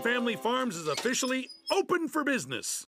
Family Farms is officially open for business.